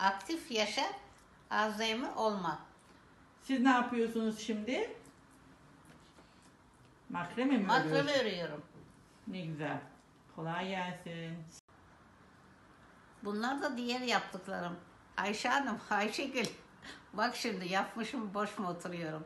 Aktif yaşa, Alzheimer olma. Siz ne yapıyorsunuz şimdi? Makreme mi Makrame örüyorsunuz? örüyorum. Ne güzel. Kolay gelsin. Bunlar da diğer yaptıklarım. Ayşe Hanım, Ayşegül. Bak şimdi yapmışım boş mu oturuyorum.